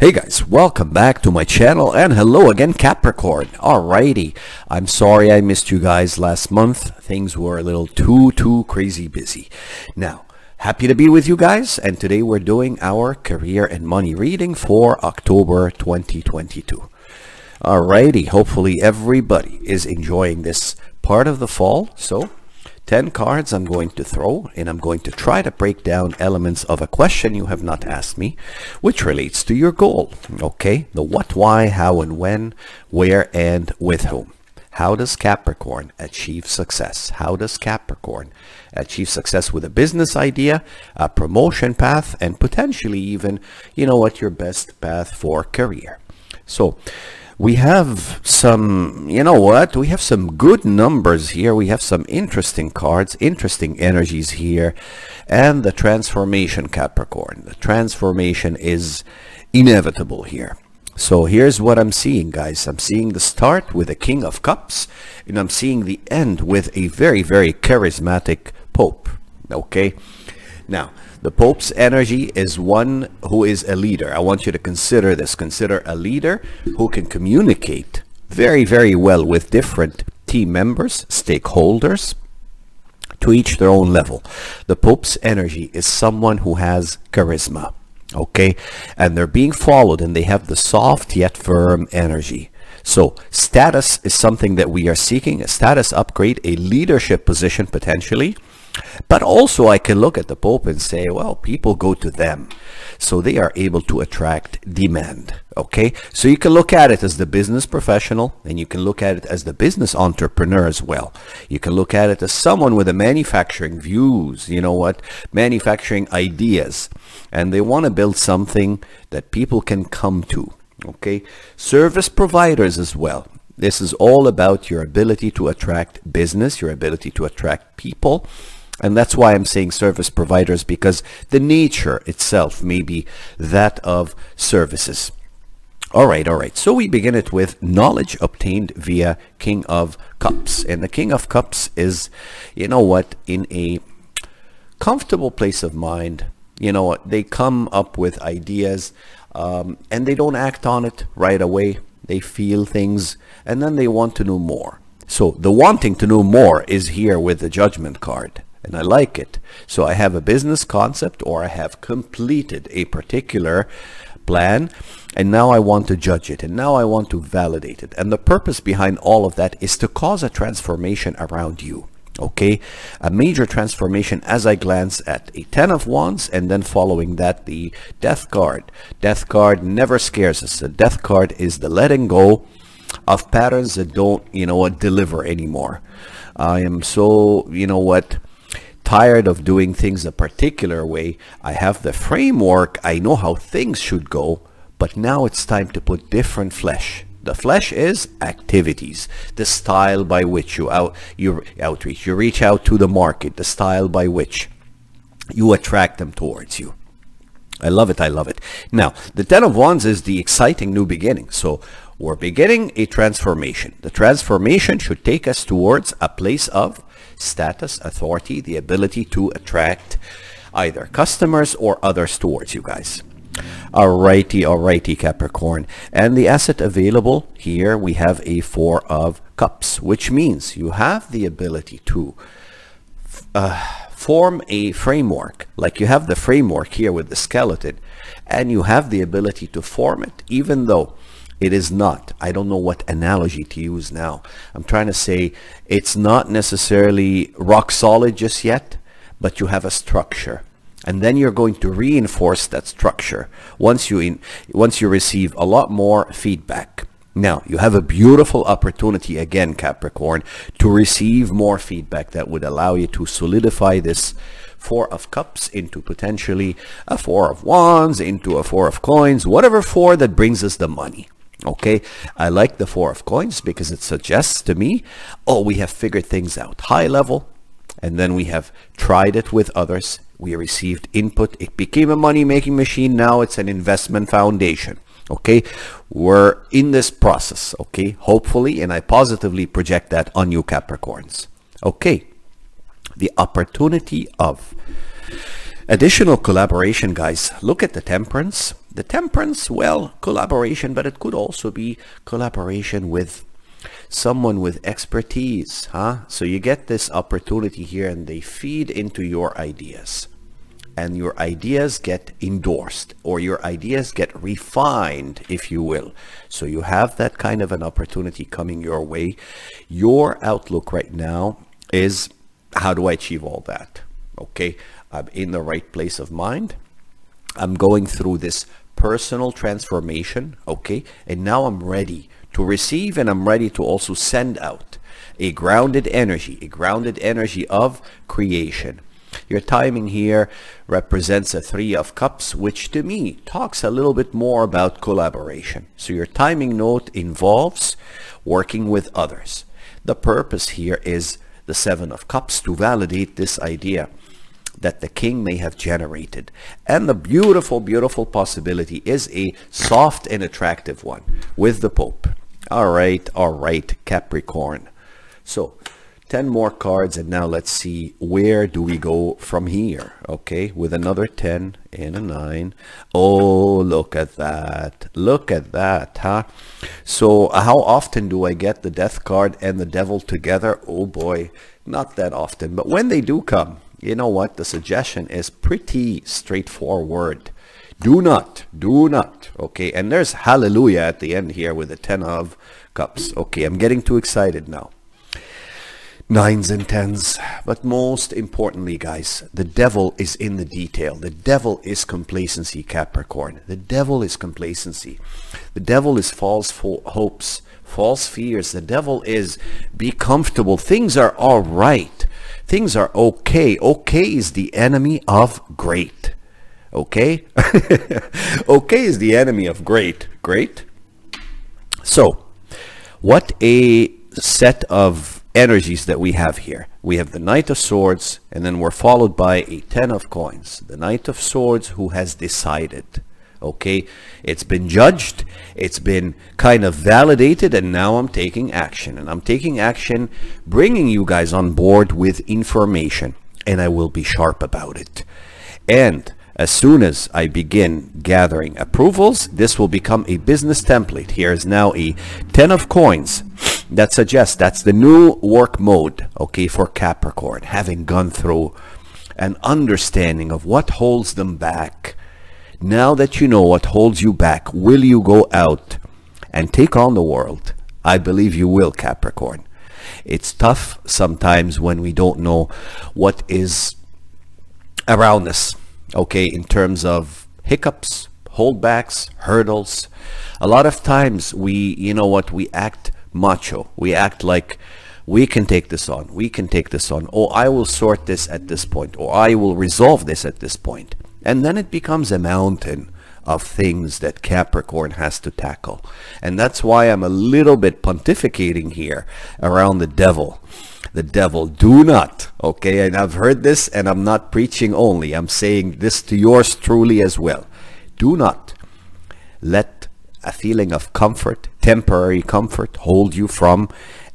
Hey guys, welcome back to my channel and hello again Capricorn. Alrighty, I'm sorry I missed you guys last month. Things were a little too, too crazy busy. Now, happy to be with you guys and today we're doing our career and money reading for October 2022. Alrighty, hopefully everybody is enjoying this part of the fall. So 10 cards I'm going to throw and I'm going to try to break down elements of a question you have not asked me which relates to your goal okay? The what why how and when where and with whom. How does Capricorn achieve success? How does Capricorn achieve success with a business idea a promotion path and potentially even you know what your best path for career? So we have some, you know what, we have some good numbers here. We have some interesting cards, interesting energies here. And the transformation Capricorn. The transformation is inevitable here. So here's what I'm seeing, guys. I'm seeing the start with a King of Cups, and I'm seeing the end with a very, very charismatic Pope. Okay? Now, the Pope's energy is one who is a leader. I want you to consider this. Consider a leader who can communicate very, very well with different team members, stakeholders, to each their own level. The Pope's energy is someone who has charisma, okay? And they're being followed and they have the soft yet firm energy. So status is something that we are seeking, a status upgrade, a leadership position potentially, but also I can look at the Pope and say, well, people go to them. So they are able to attract demand. Okay. So you can look at it as the business professional and you can look at it as the business entrepreneur as well. You can look at it as someone with a manufacturing views, you know what, manufacturing ideas. And they want to build something that people can come to. Okay. Service providers as well. This is all about your ability to attract business, your ability to attract people, and that's why I'm saying service providers because the nature itself may be that of services. All right, all right. So we begin it with knowledge obtained via King of Cups. And the King of Cups is, you know what, in a comfortable place of mind. You know what, they come up with ideas um, and they don't act on it right away. They feel things and then they want to know more. So the wanting to know more is here with the judgment card and I like it. So I have a business concept or I have completed a particular plan and now I want to judge it and now I want to validate it. And the purpose behind all of that is to cause a transformation around you. Okay, a major transformation as I glance at a 10 of wands and then following that the death card. Death card never scares us. The death card is the letting go of patterns that don't, you know what, deliver anymore. I am so, you know what, tired of doing things a particular way. I have the framework. I know how things should go, but now it's time to put different flesh. The flesh is activities, the style by which you out you outreach, you reach out to the market, the style by which you attract them towards you. I love it. I love it. Now, the Ten of Wands is the exciting new beginning. So we're beginning a transformation. The transformation should take us towards a place of status, authority, the ability to attract either customers or others towards you guys. Alrighty, alrighty, Capricorn. And the asset available here, we have a Four of Cups, which means you have the ability to uh, form a framework, like you have the framework here with the skeleton, and you have the ability to form it, even though it is not. I don't know what analogy to use now. I'm trying to say it's not necessarily rock solid just yet, but you have a structure. And then you're going to reinforce that structure once you in, once you receive a lot more feedback. Now, you have a beautiful opportunity again, Capricorn, to receive more feedback that would allow you to solidify this Four of Cups into potentially a Four of Wands, into a Four of Coins, whatever four that brings us the money. Okay, I like the Four of Coins because it suggests to me, oh, we have figured things out high level, and then we have tried it with others. We received input. It became a money-making machine. Now it's an investment foundation. Okay, we're in this process. Okay, hopefully, and I positively project that on you Capricorns. Okay, the opportunity of Additional collaboration, guys. Look at the temperance. The temperance, well, collaboration, but it could also be collaboration with someone with expertise, huh? So you get this opportunity here and they feed into your ideas and your ideas get endorsed or your ideas get refined, if you will. So you have that kind of an opportunity coming your way. Your outlook right now is how do I achieve all that? Okay, I'm in the right place of mind. I'm going through this personal transformation, okay, and now I'm ready to receive and I'm ready to also send out a grounded energy, a grounded energy of creation. Your timing here represents a three of cups, which to me talks a little bit more about collaboration. So your timing note involves working with others. The purpose here is the seven of cups to validate this idea that the king may have generated. And the beautiful, beautiful possibility is a soft and attractive one with the Pope. All right, all right, Capricorn. So 10 more cards and now let's see where do we go from here? Okay with another 10 and a 9 oh look at that. Look at that huh? So how often do I get the death card and the devil together? Oh boy not that often. But when they do come you know what? The suggestion is pretty straightforward. Do not do not okay? And there's hallelujah at the end here with the 10 of cups. Okay I'm getting too excited now nines and tens. But most importantly, guys, the devil is in the detail. The devil is complacency, Capricorn. The devil is complacency. The devil is false hopes, false fears. The devil is be comfortable. Things are all right. Things are okay. Okay is the enemy of great. Okay? okay is the enemy of great. Great? So, what a set of energies that we have here. We have the Knight of Swords, and then we're followed by a Ten of Coins. The Knight of Swords who has decided. Okay, it's been judged, it's been kind of validated, and now I'm taking action. And I'm taking action, bringing you guys on board with information, and I will be sharp about it. And as soon as I begin gathering approvals, this will become a business template. Here is now a 10 of coins that suggests that's the new work mode, okay, for Capricorn, having gone through an understanding of what holds them back. Now that you know what holds you back, will you go out and take on the world? I believe you will, Capricorn. It's tough sometimes when we don't know what is around us, okay, in terms of hiccups, holdbacks, hurdles. A lot of times we, you know what, we act macho. We act like we can take this on. We can take this on. Or I will sort this at this point. Or I will resolve this at this point. And then it becomes a mountain of things that Capricorn has to tackle. And that's why I'm a little bit pontificating here around the devil. The devil, do not, okay? And I've heard this and I'm not preaching only. I'm saying this to yours truly as well. Do not let a feeling of comfort, temporary comfort, hold you from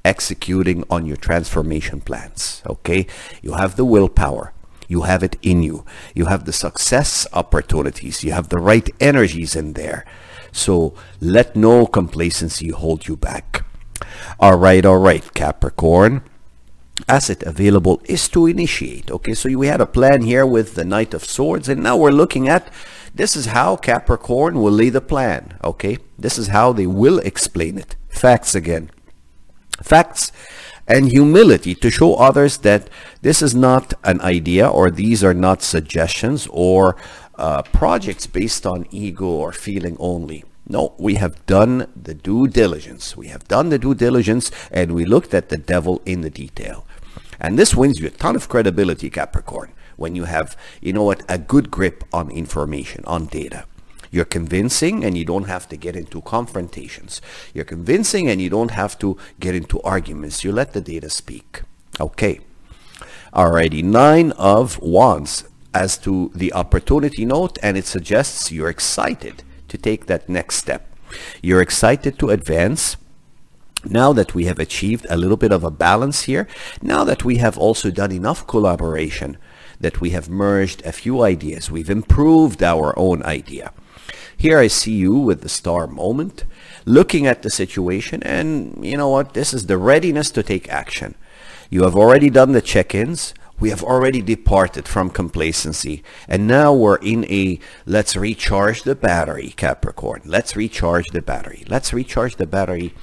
executing on your transformation plans. Okay? You have the willpower. You have it in you. You have the success opportunities. You have the right energies in there. So let no complacency hold you back. All right, all right, Capricorn. Asset available is to initiate. Okay, so we had a plan here with the Knight of Swords, and now we're looking at this is how Capricorn will lay the plan, okay? This is how they will explain it. Facts again. Facts and humility to show others that this is not an idea or these are not suggestions or uh, projects based on ego or feeling only. No, we have done the due diligence. We have done the due diligence and we looked at the devil in the detail. And this wins you a ton of credibility, Capricorn when you have, you know what, a good grip on information, on data. You're convincing and you don't have to get into confrontations. You're convincing and you don't have to get into arguments. You let the data speak. Okay. Alrighty, nine of wands as to the opportunity note and it suggests you're excited to take that next step. You're excited to advance now that we have achieved a little bit of a balance here, now that we have also done enough collaboration that we have merged a few ideas. We've improved our own idea. Here I see you with the star moment, looking at the situation and you know what, this is the readiness to take action. You have already done the check-ins. We have already departed from complacency and now we're in a let's recharge the battery Capricorn. Let's recharge the battery. Let's recharge the battery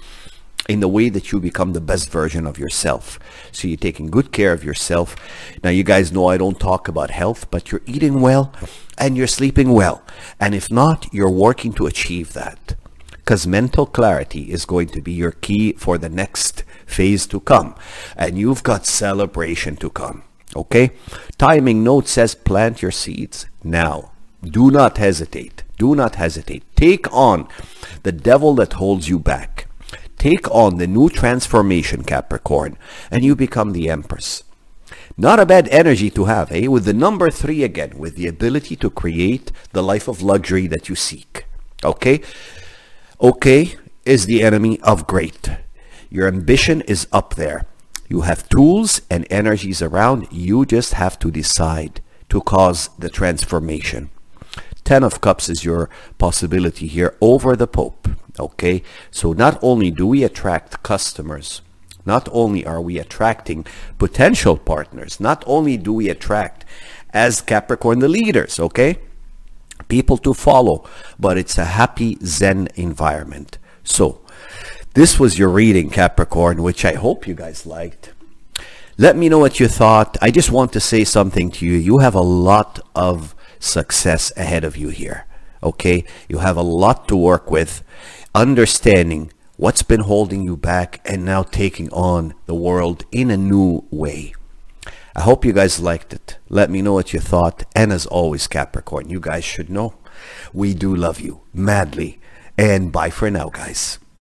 in the way that you become the best version of yourself. So you're taking good care of yourself. Now you guys know I don't talk about health, but you're eating well and you're sleeping well. And if not, you're working to achieve that. Because mental clarity is going to be your key for the next phase to come. And you've got celebration to come. Okay? Timing note says plant your seeds now. Do not hesitate. Do not hesitate. Take on the devil that holds you back Take on the new transformation, Capricorn, and you become the Empress. Not a bad energy to have, eh? With the number three again, with the ability to create the life of luxury that you seek. Okay? Okay is the enemy of great. Your ambition is up there. You have tools and energies around. You just have to decide to cause the transformation. Ten of Cups is your possibility here over the Pope. Okay, so not only do we attract customers, not only are we attracting potential partners, not only do we attract as Capricorn the leaders, okay, people to follow, but it's a happy Zen environment. So this was your reading, Capricorn, which I hope you guys liked. Let me know what you thought. I just want to say something to you. You have a lot of success ahead of you here. Okay, you have a lot to work with understanding what's been holding you back and now taking on the world in a new way. I hope you guys liked it. Let me know what you thought. And as always, Capricorn, you guys should know we do love you madly. And bye for now, guys.